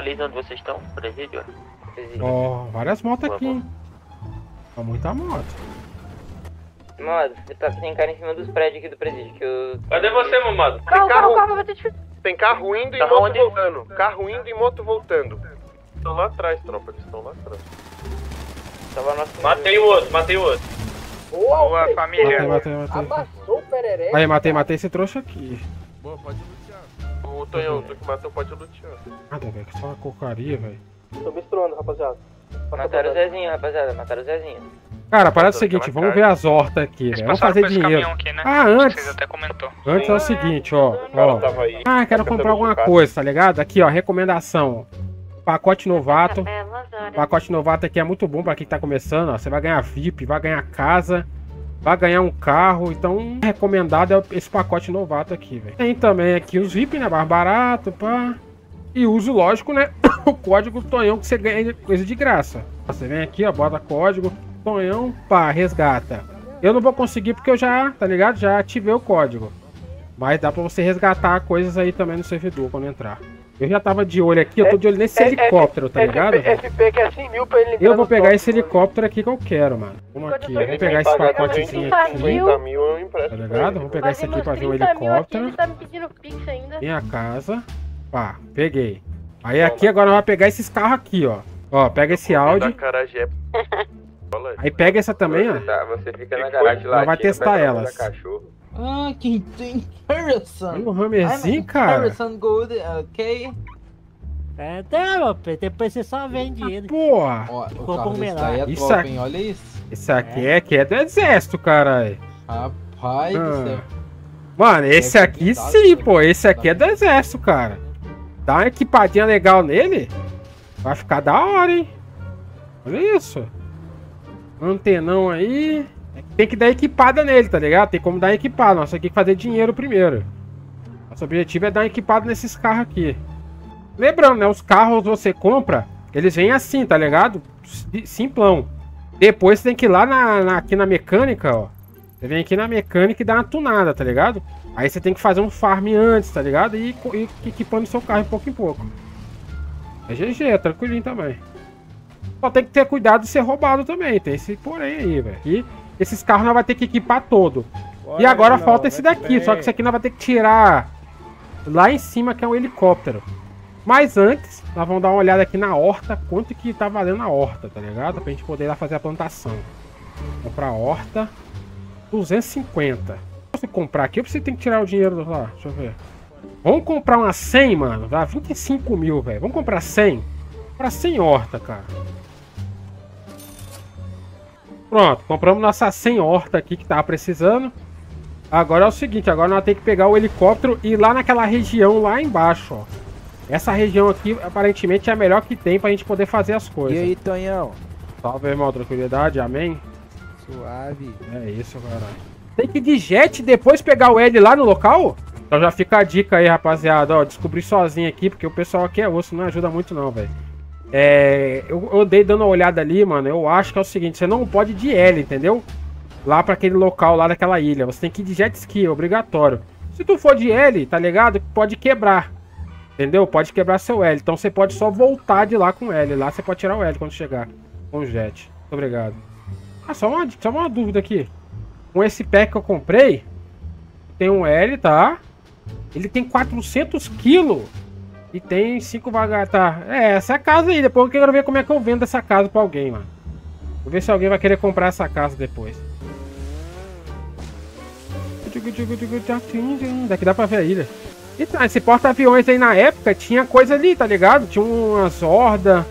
Localiza onde vocês estão, presídio. presídio. Ó, várias motos Boa, aqui, boa. hein? Ó, muita moto. Mano, tá, tem cara em cima dos prédios aqui do presídio que eu. Cadê você, mamado? Carro, carro. carro, carro, vai ter difícil. Tem carro indo e Carro moto onde? voltando. Carro indo e moto voltando. Estão lá atrás, tropa. Eles estão lá atrás. Tava nosso. Matei o outro, matei o outro. Boa, Matei, família. matei, matei. Amassou o pereré. Aí, matei, matei esse trouxa aqui. Boa, pode lutear. O Tonhão, tu que matou pode lutear. Nada, velho, que só uma cocaria, velho. Tô misturando, rapaziada. Mataram o Zezinho, rapaziada. Mataram o Zezinho. Cara, a parada é o seguinte, vamos ver as hortas aqui, velho. Vamos fazer dinheiro. aqui, né? Ah, antes. até comentou. Antes é o seguinte, ó. Ó. Ah, quero tá comprar alguma coisa, tá ligado? Aqui, ó, recomendação. Pacote novato. É. Pacote novato aqui é muito bom pra quem tá começando, ó. Você vai ganhar VIP, vai ganhar casa, vai ganhar um carro. Então, recomendado é esse pacote novato aqui, velho. Tem também aqui os VIP, né? Mais barato, pá. E uso, lógico, né? o código Tonhão que você ganha coisa de graça. Você vem aqui, ó, bota código Tonhão, pá, resgata. Eu não vou conseguir porque eu já, tá ligado? Já ativei o código. Mas dá pra você resgatar coisas aí também no servidor quando entrar. Eu já tava de olho aqui, eu tô de olho nesse É, é, helicóptero, tá ligado? FP, velho? FP que é 100 mil pra ele Eu vou pegar top, esse mano. helicóptero aqui que eu quero, mano. Vamos aqui, vou pegar esse pacotezinho aqui, 50 mil eu empresto. tá ligado? Vamos pegar esse aqui pra ver o 30 mil aqui, helicóptero. ele tá me pedindo pix ainda. Minha casa. Pá, peguei. Aí aqui agora nós vamos pegar esses carros aqui, ó. Ó, pega esse Audi. Aí. Pega essa também, ó. Tá, você fica na garagem lá. vai testar elas. Cachorro. Ah, quem tem Harrison. Olha o Hammerzinho, cara. Harrison Gold, ok. É, tá, meu filho, depois você só vende ele. Porra. Ó, o Ficou carro bom desse melhor. daí é Isso top, aqui- hein? Olha isso. Esse aqui é que é do exército, caralho. Rapaz Ah. do céu. Mano, esse ser aqui pintado, sim, pô. Esse aqui é do exército, cara. Dá uma equipadinha legal nele. Vai ficar da hora, hein? Olha isso. Antenão aí. Tem que dar equipada nele, tá ligado? Tem como dar equipada. Nós temos que fazer dinheiro primeiro. Nosso objetivo é dar equipado nesses carros aqui. Lembrando, né? Os carros você compra, eles vêm assim, tá ligado? Si- Simplão. Depois você tem que ir lá na, na- aqui na mecânica, ó. Você vem aqui na mecânica e dá uma tunada, tá ligado? Aí você tem que fazer um farm antes, tá ligado? E, e equipando seu carro pouco em pouco. É GG, é tranquilinho também. Só tem que ter cuidado de ser roubado também. Tem esse porém aí, velho. Esses carros nós vamos ter que equipar todo. E agora falta esse daqui. Só que esse aqui nós vamos ter que tirar lá em cima, que é um helicóptero. Mas antes, nós vamos dar uma olhada aqui na horta. Quanto que tá valendo a horta, tá ligado? Pra gente poder ir lá fazer a plantação. Comprar a horta. 250. Se comprar aqui, eu preciso ter que tirar o dinheiro do lá. Deixa eu ver. Vamos comprar uma 100, mano. Dá 25 mil, velho. Vamos comprar 100? Comprar 100 horta, cara. Pronto, compramos nossa 100 horta aqui que tava precisando. Agora é o seguinte, agora nós temos que pegar o helicóptero e ir lá naquela região lá embaixo, ó. Essa região aqui, aparentemente, é a melhor que tem pra gente poder fazer as coisas. E aí, Tonhão? Salve, irmão, tranquilidade, amém? Suave. É isso, caralho. Tem que ir de jet e depois pegar o L lá no local? Então já fica a dica aí, rapaziada. Ó, descobri sozinho aqui, porque o pessoal aqui é osso, não ajuda muito não, velho. É, eu, eu dei dando uma olhada ali, mano. Eu acho que é o seguinte: você não pode ir de L, entendeu? Lá pra aquele local, lá daquela ilha. Você tem que ir de jet ski, é obrigatório. Se tu for de L, tá ligado? Pode quebrar. Entendeu? Pode quebrar seu L. Então você pode só voltar de lá com L. Lá você pode tirar o L quando chegar com o jet. Muito obrigado. Ah, só uma, só uma dúvida aqui. Com esse pack que eu comprei, tem um L, tá? Ele tem 400 quilos. E tem 5 vagas. Tá. É, essa casa aí. Depois eu quero ver como é que eu vendo essa casa pra alguém, mano. Vou ver se alguém vai querer comprar essa casa depois. Daqui dá pra ver a ilha. Então, esse porta-aviões aí na época tinha coisa ali, tá ligado? Tinha umas hordas,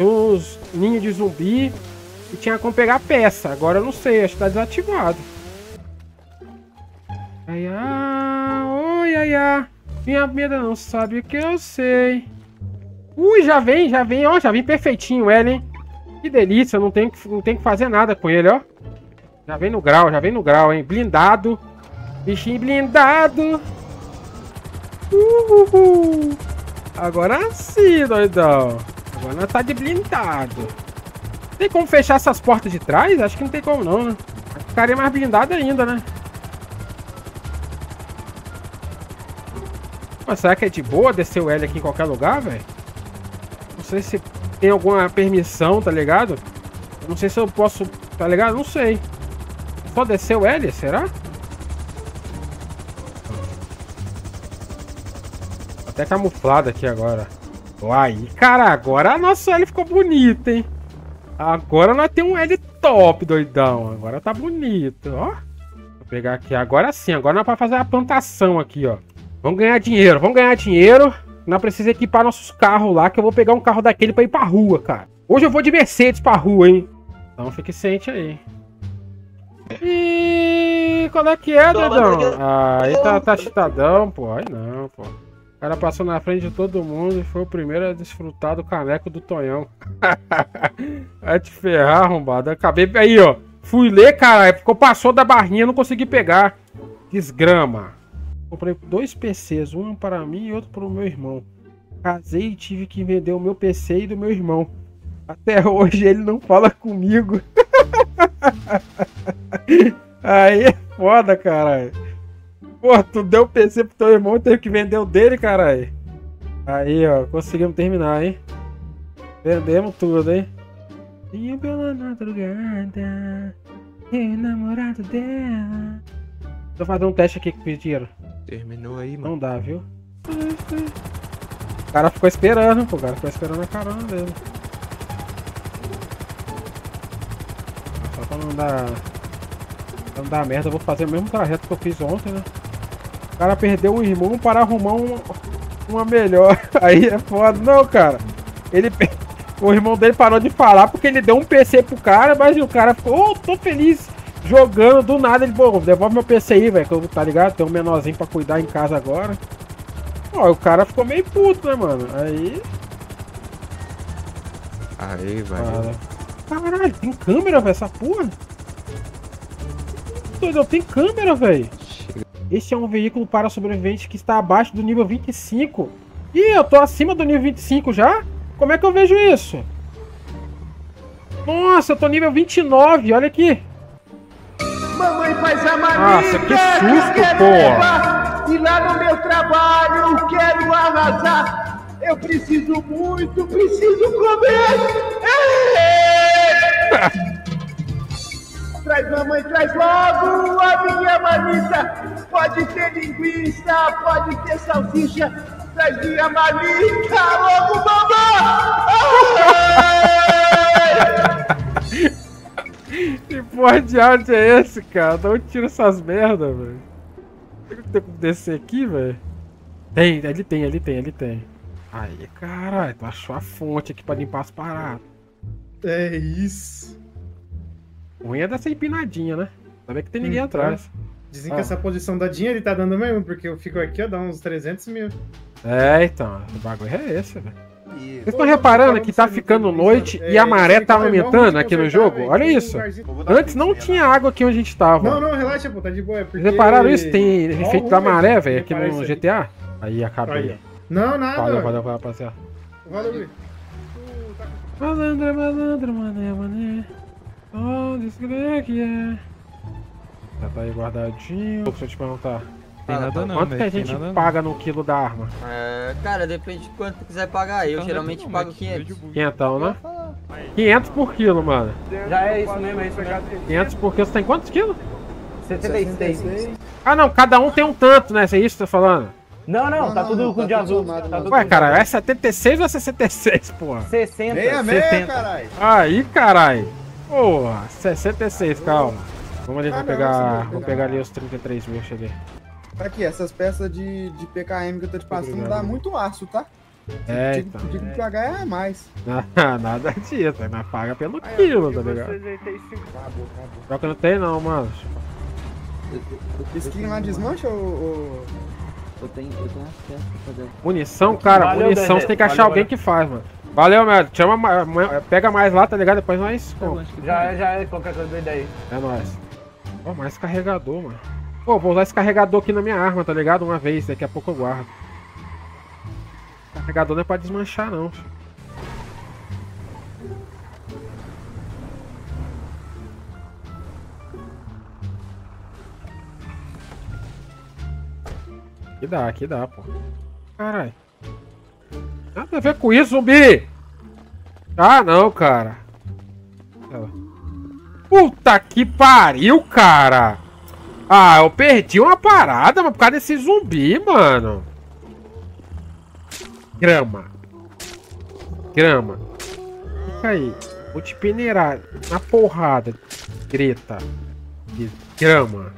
uns ninhos de zumbi. E tinha como pegar peça. Agora eu não sei, acho que tá desativado. Ai, ai, oi, ai, ai. Minha vida não sabe o que eu sei. Ui, já vem, já vem, ó, já vem perfeitinho ele, hein? Que delícia, não tem, não tem que fazer nada com ele, ó. Já vem no grau, já vem no grau, hein? Blindado. Bichinho blindado. Uhul. Agora sim, doidão. Agora nós tá de blindado. Tem como fechar essas portas de trás? Acho que não tem como não, né? Ficaria mais blindado ainda, né? Mas será que é de boa descer o L aqui em qualquer lugar, velho? sei se tem alguma permissão, tá ligado? Não sei se eu posso, tá ligado? Não sei. Só descer o L, será? Até camuflado aqui agora. Uai, cara, agora a nossa L ficou bonita, hein? Agora nós temos um L top, doidão. Agora tá bonito, ó. Vou pegar aqui. Agora sim, agora nós vamos fazer a plantação aqui, ó. Vamos ganhar dinheiro, vamos ganhar dinheiro. Nós precisamos equipar nossos carros lá, que eu vou pegar um carro daquele pra ir pra rua, cara. Hoje eu vou de Mercedes pra rua, hein? Então fique ciente aí. E qual é que é, doidão? Ah, aí tá, tá chitadão, pô. Aí não, pô. O cara passou na frente de todo mundo e foi o primeiro a desfrutar do caneco do Tonhão. Vai te ferrar, arrombado. Acabei. Aí, ó. Fui ler, cara. Ficou, passou da barrinha, não consegui pegar. Desgrama. Comprei dois PCs, um para mim e outro para o meu irmão. Casei e tive que vender o meu PC e do meu irmão. Até hoje ele não fala comigo. Aí é foda, caralho. Pô, tu deu o PC pro teu irmão e teve que vender o dele, caralho. Aí, ó, conseguimos terminar, hein? Vendemos tudo, hein? Vinha pela madrugada, e namorado dela. Eu fazer um teste aqui que pediram. Terminou aí, mano. Não dá, viu? O cara ficou esperando, pô. O cara ficou esperando a carona dele. Só pra não dar. Pra não dar merda, eu vou fazer o mesmo trajeto que eu fiz ontem, né? O cara perdeu um irmão para arrumar um, uma melhor. Aí é foda. Não, cara. Ele. O irmão dele parou de falar porque ele deu um PC pro cara, mas o cara ficou, oh, tô feliz jogando do nada. Ele, pô, devolve meu PC aí, velho, que eu, tá ligado? Tem um menorzinho pra cuidar em casa agora. Ó, o cara ficou meio puto, né, mano? Aí. Aí, vai. Para. Caralho, tem câmera, velho, essa porra? Doido, tem câmera, velho. Esse é um veículo para sobreviventes que está abaixo do nível 25. Ih, eu tô acima do nível 25 já? Como é que eu vejo isso? Nossa, eu tô nível 29, olha aqui. Faz a Nossa, que susto, porra. E lá no meu trabalho eu quero arrasar. Eu preciso muito, preciso comer. Traz mamãe, traz logo a minha marmita. Pode ter linguiça, pode ter salsicha. Traz minha marmita logo, mamãe. Que porra de arte é esse, cara? De onde tira essas merda, velho? Tem como descer aqui, velho? Tem, ali tem, ali tem, ali tem. Aí, caralho, tu achou a fonte aqui pra limpar as paradas. É isso. Ruim é dessa empinadinha, né? Ainda bem que tem ninguém Então, atrás. Dizem Ah. que essa posição da Dinha ele tá dando mesmo, porque eu fico aqui, ó, dá uns 300 mil. É, então, o bagulho é esse, velho. Vocês estão reparando que tá ficando noite e a maré tá aumentando aqui no jogo? Olha isso. Antes não tinha água aqui onde a gente tava. Não, não, relaxa, pô, tá de boa. É porque... Vocês repararam isso? Tem efeito da maré, velho, aqui no. GTA. Aí, acabei. Aí, ó. Não, nada. Valeu, valeu, valeu, rapaziada. Valeu, Luiz. Malandro, malandro, mané, mané. Oh, desgrega que é. Já tá aí guardadinho. Deixa eu te perguntar. Tem nada não, Quanto que a gente não. paga no quilo da arma? É, cara, depende de quanto tu quiser pagar. Eu Então, geralmente não, pago mas 500. Quinhentão, né? 500 por quilo, mano. Já é isso mesmo, é isso mesmo. 500 por quilo. Você tem quantos quilos? 76. Ah, não. Cada um tem um tanto, né? É isso que você tá falando? Não, não, tá tudo com de azul. Tá tudo Ué, cara, é 76 ou é 66, porra? 60. Meia, meia, caralho. Aí, carai. Porra, 66, calma. Vamos ali, vou Ah, não, pegar. Vou pegar ali os 33 mil, cheguei. Aqui, essas peças de, de PKM que eu tô te passando Obrigado. dá muito aço, tá? É, Digo, então. digo que pagar é mais. Nada disso, mas paga pelo quilo, tá ligado? Pior que não tem não, mano. Skin lá desmancha ou. ou... Eu tenho, eu tenho acesso pra fazer. Munição, cara, Valeu, munição você tem que achar Valeu, alguém que faz, mano. Valeu, meu. Chama, ma- ma- pega mais lá, tá ligado? Depois nós. Pô, Já é, já é qualquer coisa doida aí. é nóis. Ó, mais carregador, mano. Pô, vou usar esse carregador aqui na minha arma, tá ligado? Uma vez, daqui a pouco eu guardo. Carregador não é pra desmanchar, não. Aqui dá, aqui dá, pô. Caralho. Nada a ver com isso, zumbi! Ah, não, cara. Puta que pariu, cara. Ah, eu perdi uma parada, mano, por causa desse zumbi, mano. Grama. Grama. Fica aí. Vou te peneirar na porrada. Greta. De grama.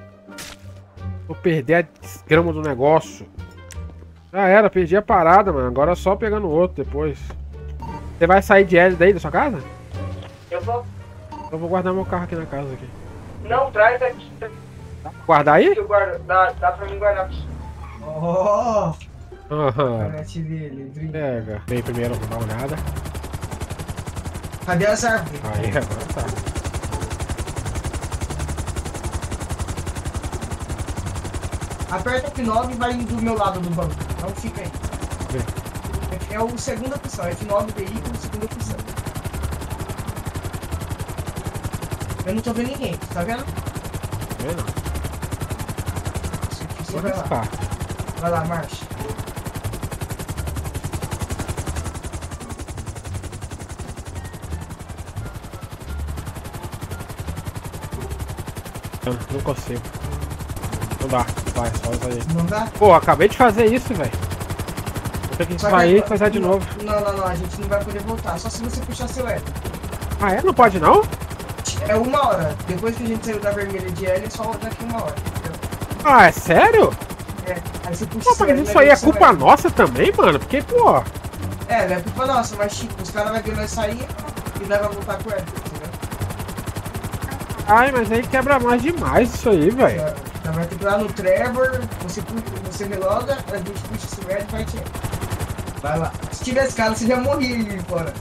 Vou perder a desgrama do negócio. Já era, perdi a parada, mano. Agora é só pegando outro depois. Você vai sair de L daí da sua casa? Eu vou. Eu vou guardar meu carro aqui na casa aqui. Não, traz aqui. Guardar aí? Eu guardo. Dá, dá pra mim guardar. Oh, Aham. net dele. Pega. Vem primeiro, vou dar uma olhada. Cadê as árvores? Aí, agora tá. Aperta o F9 e vai do meu lado do banco. Não fica aí. Vem. É o segunda opção. F9 veículo, segunda opção. Eu não tô vendo ninguém, tá vendo? Vem vai lá. arriscar. Vai lá, marcha. Não, não consigo. Não dá. Vai, só aí. Não dá? Pô, acabei de fazer isso, velho. Vou ter que Só sair e fazer de não- novo. Não, não, não. A gente não vai poder voltar. Só se você puxar seu L. Ah, é? Não pode não? É uma hora. Depois que a gente saiu da vermelha de L, é só daqui uma hora. entendeu? Ah, é sério? É. Aí você puxa Pô, mas isso aí é seu culpa nossa também, mano? Porque, pô... É, não é culpa nossa, mas tipo, os caras vão ver nós sair e nós vamos voltar com L, entendeu? Ai, mas aí quebra mais demais isso aí, velho. É, Nós vai ter que ir lá no Trevor, você, você reloga, a gente puxa esse L e vai te. Vai lá. Se tivesse cara, você já morria ali fora.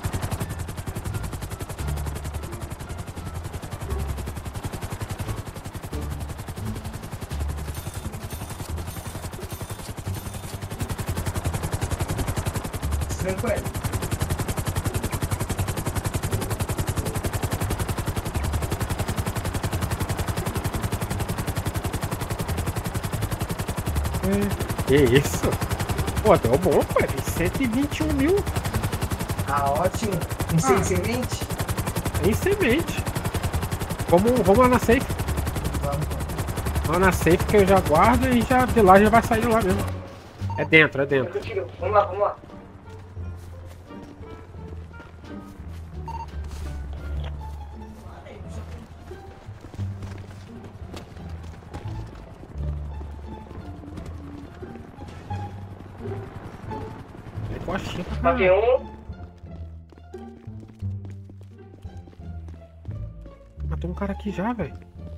Tranquilo. Que isso? Pô, deu bom. Tem 121 mil Ah, ótimo. Um sem semente? em semente. Vamos, vamos lá na safe. Vamos. Vamos na safe que eu já guardo e já de lá já vai sair lá mesmo. É dentro, é dentro. Vamos lá, vamos lá. É pra Matei um. Matou um cara aqui já, velho.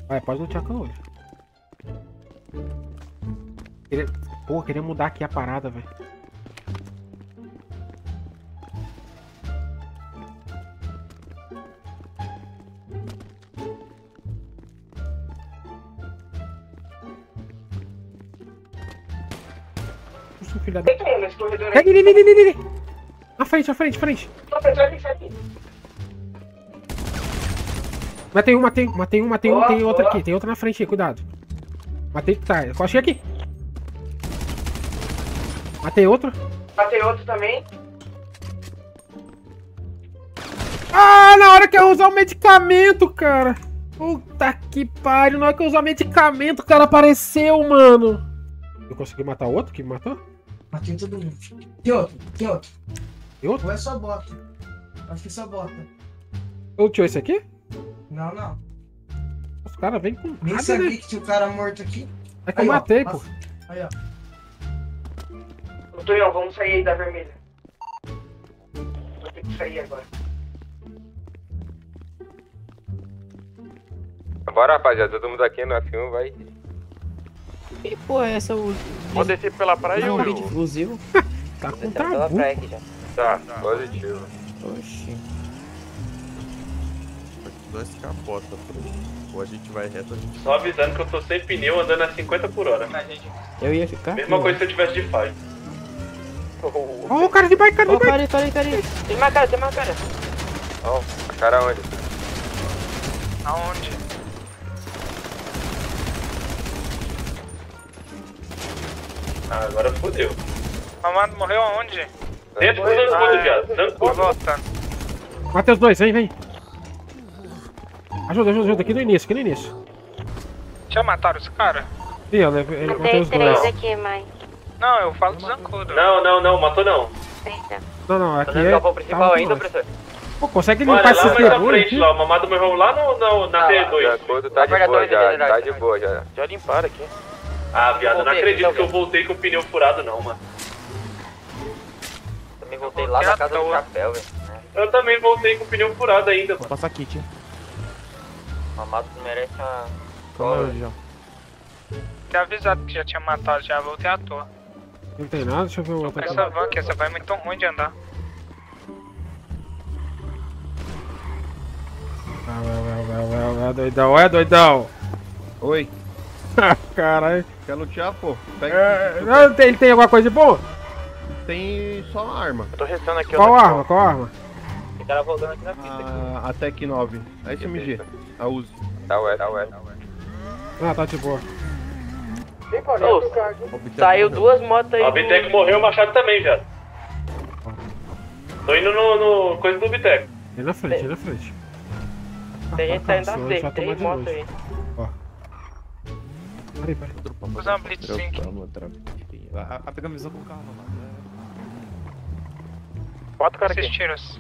Vai, pode lutear com hoje. Queria... Pô, queria mudar aqui a parada, velho. Da... Tem um nesse corredor aí. Pega ele, ele, ele, ele, ele. Na frente, na frente, na frente. Só pra trás tem que sair. Matei um, matei um, matei um, matei um, tem outro boa. aqui, tem outro na frente aí, cuidado. Matei, tá, coxinha aqui. Matei outro. Matei outro também. Ah, na hora que eu usar o medicamento, cara. Puta que pariu, na hora que eu usar o medicamento, o cara apareceu, mano. Eu consegui matar outro que me matou? Matei todo mundo. Tem outro, tem outro. Tem outro? Ou é só bota? Acho que é só bota. Eu tinha esse aqui? Não, não. Os caras vêm com Nem nada, sabia né? que tinha o cara morto aqui. É que eu Aí, ó, matei, pô. passa. Aí, ó. Ô, Tonhão, vamos sair aí da vermelha. Vou ter que sair agora. Bora, rapaziada, todo mundo aqui no F1 vai. Que porra é essa? O... Pode descer pela praia Não, ou vídeo fusível? Tá com Descendo pela tabu. praia aqui já. Tá, positivo. Oxi. Dois capota, Ou a gente vai reto, a gente Só avisando que eu tô sem pneu andando a 50 por hora. Eu ia ficar. Mesma coisa se eu tivesse de faz. Ó, o cara de bike, cara de Ô, bike. peraí, peraí, peraí. Tem uma cara, tem uma cara. Ó, a cara onde? Aonde? Ah, agora fodeu. Amado morreu aonde? Dentro do zancudo, viado. Zancudo. Volta. Matei os dois, vem, vem. Ajuda, ajuda, ajuda. Aqui no início, aqui no início. Já mataram os caras? Ih, eu levei- matei Matei os três dois. aqui, mãe. Não, eu falo do Zancudo. Não, não, não, matou não. Perdão. Não, não, aqui no é... galpão principal ainda, professor? Pô, consegue Mano, limpar mais à demônios frente, aqui? lá. O mamado morreu lá no, no, na Ah, T2. Zancudo tá de boa já, tá de né? boa já. Já limparam aqui. Ah, viado, eu não Voltei, acredito que eu voltei com o pneu furado não, mano. Também voltei lá na casa do chapéu, velho. né? Eu também voltei com o pneu furado ainda, Vou mano. passar kit. Mamado merece uma... Aí, João. Tinha avisado que já tinha matado, já voltei à toa. Não tem nada, deixa eu ver o outro aqui. Essa van aqui, essa van é muito ruim de andar. Vai, vai, vai, vai, vai, vai, doidão, é doidão. Oi, Caralho. Quer lutear, pô? Pega. É, não, tem- ele tem alguma coisa de bom? Tem só a arma. Eu tô restando aqui, Qual arma? Qual arma? Tem cara voltando aqui na pista. aqui. A, a Tec 9. A SMG. A Uzi. Tá ué, tá ué. Ah, tá de boa. Ô, Saiu duas motos aí. O do- Biteco morreu, o Machado também, viado. Tô indo no, no coisa do Biteco. Aí na frente, aí na frente. Tem gente saindo da a frente, três motos aí. Peraí, peraí. Usa uma blitzzinho aqui. Pegamos visão com o carro, mano. Quatro caras Esses aqui. tiros.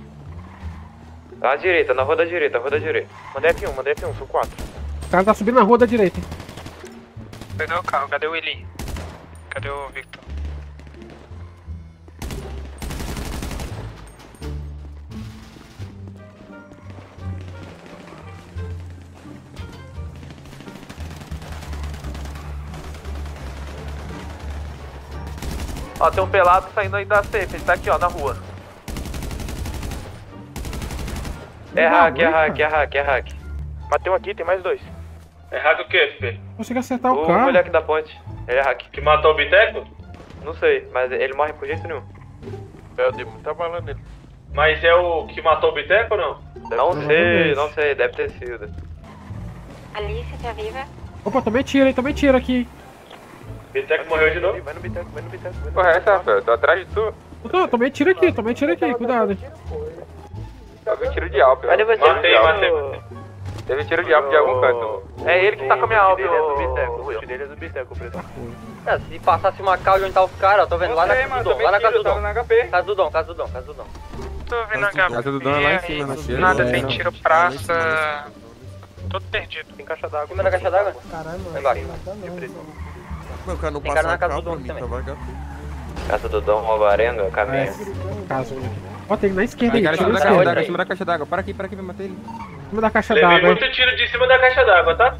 À direita, na rua da direita, rua da direita. Mandei F1, mandei F1, são quatro. O cara tá subindo na rua da direita, hein? Perdeu o carro, cadê o Eli? Cadê o Victor? Ó, tem um pelado saindo aí da safe, ele tá aqui, ó, na rua. É hack, é hack, é hack, é hack. Matei um aqui, tem mais dois. É hack o quê, Fê? Consegui acertar o O carro. moleque da ponte. Ele é hack. Que matou o Biteco? Não sei, mas ele morre por jeito nenhum. É, eu dei muita bala nele. Mas é o que matou o Biteco ou não? Não sei, Provavelmente. não sei, deve ter sido. Alice, tá viva? Opa, também tira, hein? Também tira aqui. Biteco morreu de novo? Vai no biteco, vai no biteco. vai Porra, essa, Rafael? Tô atrás de tu. Não, também tira aqui, também tira aqui, cuidado? Teve tiro de alvo. Cadê você? Matei, matei. Teve tiro de alvo de algum canto. É ele que tá com a minha alvo, é ô, Biteco. O ult dele é do Biteco, preto. Ah, se passasse uma cal de onde tá os caras, ó, tô vendo lá na casa mano, do Dom, lá na tiro, casa do Dom. na. Casa do Dom, casa do Dom, casa do Dom. Tô vendo a HP. Casa do dono é lá em cima, na cheira. Nada, É, tem não. tiro praça. Todo perdido. Tem caixa d'água. Cima da caixa d'água? Caralho, Lá embaixo. Não, cara não Tem passa cara na casa do Dom também. Tá casa do Dom Rovarendo, caminho. Casa. Ó, tem na esquerda aí. Cara, cima da caixa d'água, cima da caixa d'água. Para aqui, para aqui, vai matar ele. Cima da caixa d'água. Tem muito tiro de cima da caixa d'água, tá?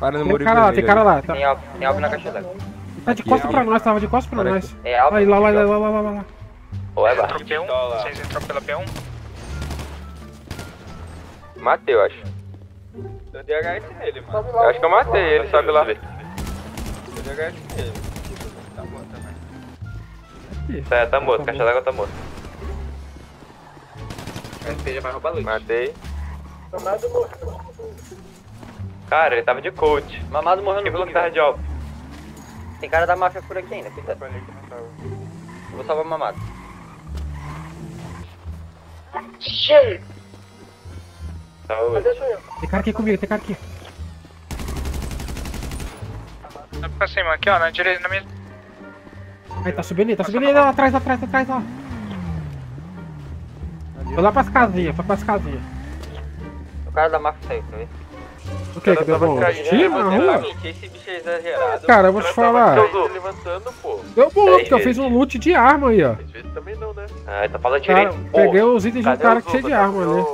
Para no muro Tem cara lá, tá? tem cara lá. Tem alvo, na caixa d'água. Tá de costas pra nós, tava de costas pra nós. É alvo. Aí, lá, lá, lá, lá, lá, lá. Ou é barra. Vocês entram pela P1? Matei, eu acho. Eu dei HS nele, mano. Eu acho que eu matei ele, sobe lá. Deu DHS nele. Tá morto também. É, tá morto, caixa d'água tá morto. Matei. Cara, ele tava de coach. Mamado morreu no bug, que tava de alvo. Tem cara da máfia por aqui ainda, cuidado. Vou salvar o mamado. Saúde. Tem cara aqui comigo, tem cara aqui. Vai pra cima, aqui ó, na direita, na minha. Aí, tá subindo aí, tá subindo aí, lá atrás, atrás, atrás, ó. Foi lá pras casinhas, foi pras casinhas. O cara da máfia saiu, tá vendo? O que que deu bom? Tiro na rua? Que esse bicho é exagerado. Cara, eu vou te falar. Deu bom, porque eu fiz um loot de arma aí, ó. Às vezes também não, né? Ah, tá falando Cara, direito. peguei os itens de um cara que cheio de arma, né?